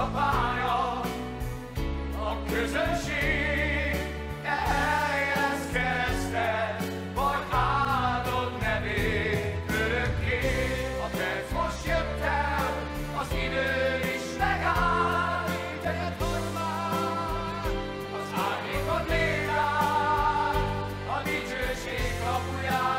A szabálya a közönség. Ehhez keresztel, vagy áldod nevét örökké. A perc most jött el, az idő is megáll. Tegyed harmát, az árnyékod létál, a dicsőség kapuján.